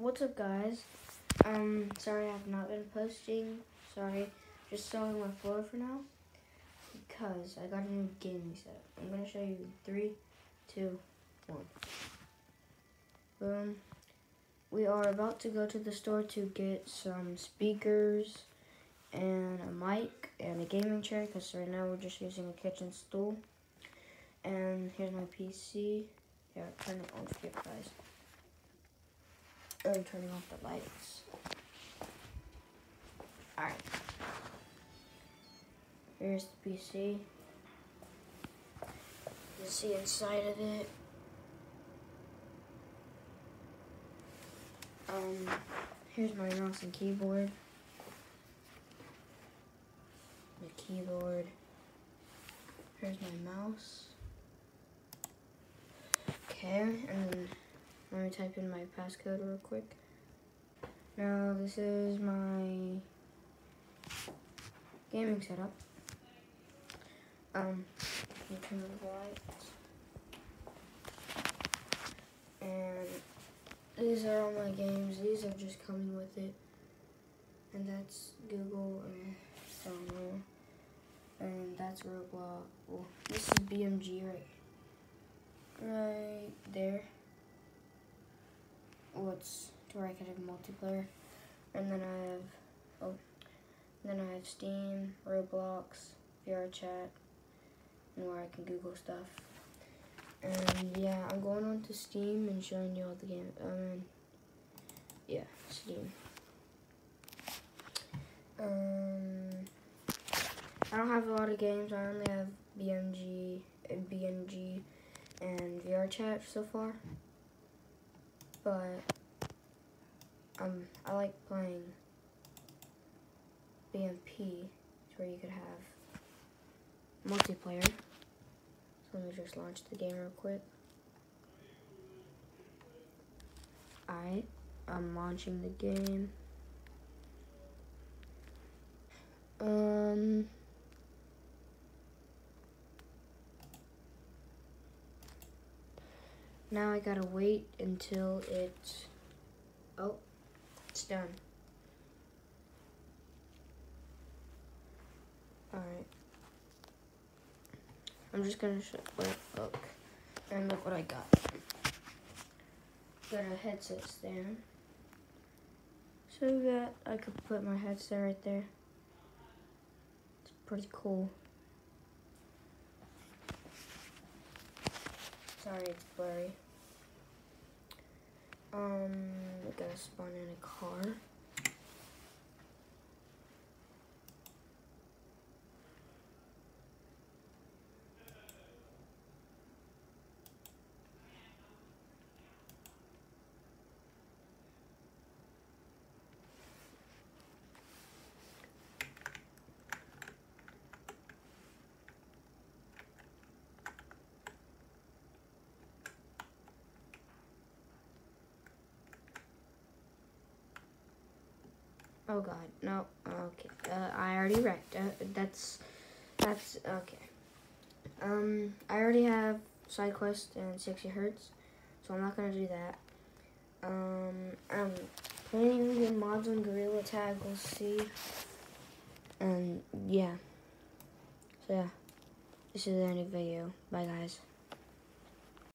what's up guys? Um, sorry I've not been posting. Sorry, just selling my floor for now. Because I got a new gaming set. I'm gonna show you three, two, one. Boom. We are about to go to the store to get some speakers and a mic and a gaming chair because right now we're just using a kitchen stool. And here's my PC. Yeah, turn it on guys. I'm turning off the lights. Alright. Here's the PC. You see inside of it. Um, here's my mouse and keyboard. The keyboard. Here's my mouse. Okay, and then let me type in my passcode real quick. Now this is my gaming setup. Um, turn the lights. And these are all my games. These are just coming with it. And that's Google and somewhere. And that's Roblox. Well, this is BMG right, right there. What's to where I can have multiplayer. And then I have, oh, then I have Steam, Roblox, VR chat, and where I can Google stuff. And yeah, I'm going on to Steam and showing you all the games. Um, yeah, Steam. Um, I don't have a lot of games. I only have BMG and BNG and VR chat so far. But um, I like playing BMP, where you could have multiplayer. So let me just launch the game real quick. Alright, I'm launching the game. Um... Now I gotta wait until it, oh, it's done. Alright. I'm just gonna show, wait, look, and look what I got. Got a headset stand. So that I could put my headset right there. It's pretty cool. Sorry, it's blurry. Um, we gotta spawn in a car. Oh god, no, okay, uh, I already wrecked, uh, that's, that's, okay. Um, I already have SideQuest and 60 Hertz, so I'm not gonna do that. Um, I'm playing get mods on Gorilla Tag, we'll see. And, yeah. So, yeah. This is the end of the video. Bye, guys.